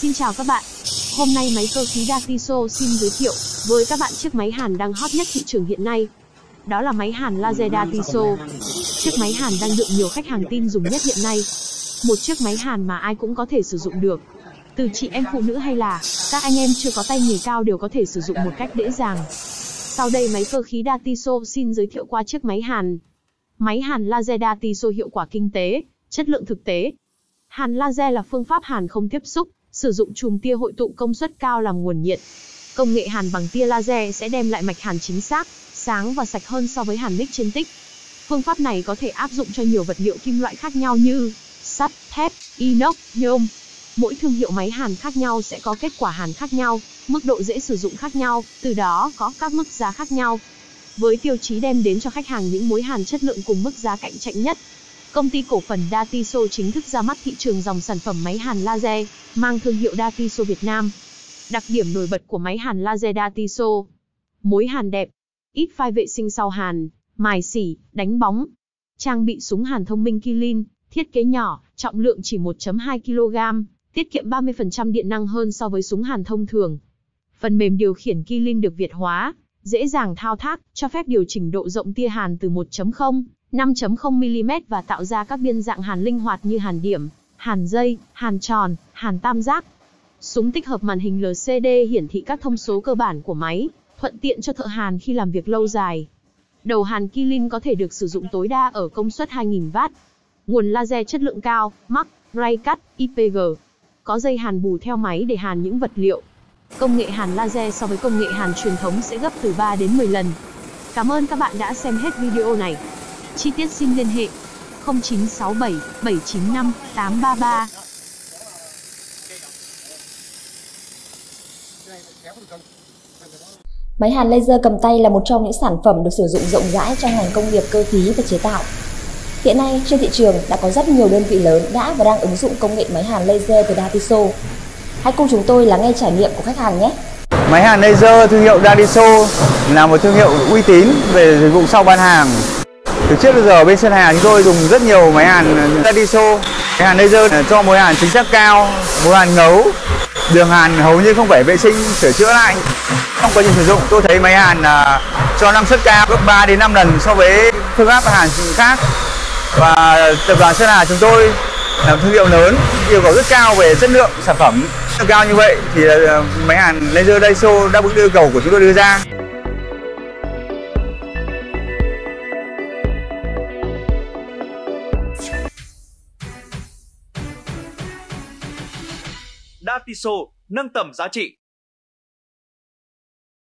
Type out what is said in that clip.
Xin chào các bạn. Hôm nay máy cơ khí Datiso xin giới thiệu với các bạn chiếc máy hàn đang hot nhất thị trường hiện nay. Đó là máy hàn laser Datiso. Chiếc máy hàn đang được nhiều khách hàng tin dùng nhất hiện nay. Một chiếc máy hàn mà ai cũng có thể sử dụng được. Từ chị em phụ nữ hay là các anh em chưa có tay nghề cao đều có thể sử dụng một cách dễ dàng. Sau đây máy cơ khí Datiso xin giới thiệu qua chiếc máy hàn. Máy hàn laser Datiso hiệu quả kinh tế, chất lượng thực tế. Hàn laser là phương pháp hàn không tiếp xúc, sử dụng chùm tia hội tụ công suất cao làm nguồn nhiệt. Công nghệ hàn bằng tia laser sẽ đem lại mạch hàn chính xác, sáng và sạch hơn so với hàn nick trên tích. Phương pháp này có thể áp dụng cho nhiều vật liệu kim loại khác nhau như sắt, thép, inox, nhôm. Mỗi thương hiệu máy hàn khác nhau sẽ có kết quả hàn khác nhau, mức độ dễ sử dụng khác nhau, từ đó có các mức giá khác nhau. Với tiêu chí đem đến cho khách hàng những mối hàn chất lượng cùng mức giá cạnh tranh nhất, Công ty cổ phần Datiso chính thức ra mắt thị trường dòng sản phẩm máy hàn laser, mang thương hiệu Datiso Việt Nam. Đặc điểm nổi bật của máy hàn laser Datiso. Mối hàn đẹp, ít phai vệ sinh sau hàn, mài xỉ, đánh bóng. Trang bị súng hàn thông minh Kilin, thiết kế nhỏ, trọng lượng chỉ 1.2 kg, tiết kiệm 30% điện năng hơn so với súng hàn thông thường. Phần mềm điều khiển Kilin được Việt hóa, dễ dàng thao tác, cho phép điều chỉnh độ rộng tia hàn từ 1.0 5.0mm và tạo ra các biên dạng hàn linh hoạt như hàn điểm, hàn dây, hàn tròn, hàn tam giác. Súng tích hợp màn hình LCD hiển thị các thông số cơ bản của máy, thuận tiện cho thợ hàn khi làm việc lâu dài. Đầu hàn Kilin có thể được sử dụng tối đa ở công suất 2000W. Nguồn laser chất lượng cao, mark, ray cắt, IPG. Có dây hàn bù theo máy để hàn những vật liệu. Công nghệ hàn laser so với công nghệ hàn truyền thống sẽ gấp từ 3 đến 10 lần. Cảm ơn các bạn đã xem hết video này. Chi tiết xin liên hệ 0967 795 833. Máy hàn laser cầm tay là một trong những sản phẩm được sử dụng rộng rãi trong ngành công nghiệp cơ khí và chế tạo. Hiện nay trên thị trường đã có rất nhiều đơn vị lớn đã và đang ứng dụng công nghệ máy hàn laser từ Datiso. Hãy cùng chúng tôi lắng nghe trải nghiệm của khách hàng nhé. Máy hàn laser thương hiệu Datiso là một thương hiệu uy tín về dịch vụ sau bán hàng từ trước đến giờ bên sân hàng chúng tôi dùng rất nhiều máy hàn Tadiso Máy hàn laser cho mối hàn chính xác cao, mối hàn ngấu. Đường hàn hầu như không phải vệ sinh, sửa chữa lại Trong quá trình sử dụng. Tôi thấy máy hàn à, cho năng suất cao gấp 3 đến 5 lần so với phương pháp hàn khác. Và tập đoàn Sơn Hà chúng tôi là thương hiệu lớn, yêu cầu rất cao về chất lượng sản phẩm. Cao như vậy thì à, máy hàn laser Daiso đáp ứng yêu cầu của chúng tôi đưa ra. Datiso nâng tầm giá trị.